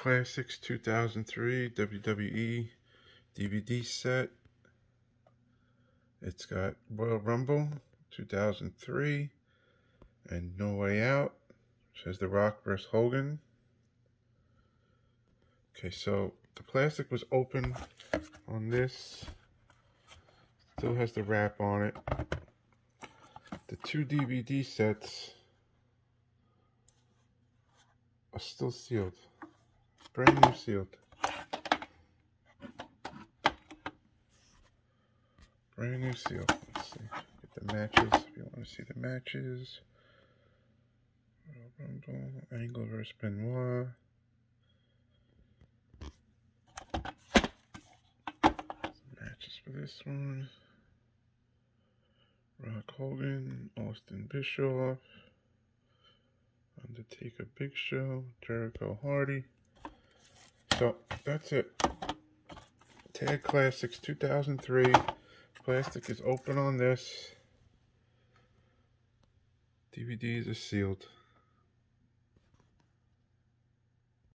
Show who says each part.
Speaker 1: Classics 2003 WWE DVD set. It's got Royal Rumble 2003 and No Way Out. It says The Rock vs. Hogan. Okay, so the plastic was open on this. Still has the wrap on it. The two DVD sets are still sealed. Brand new sealed. Brand new sealed. Let's see. Get the matches if you want to see the matches. Angle versus Benoit. Matches for this one. Rock Hogan, Austin Bischoff, Undertaker Big Show, Jericho Hardy. That's it. Tag Classics 2003. Plastic is open on this. DVDs are sealed.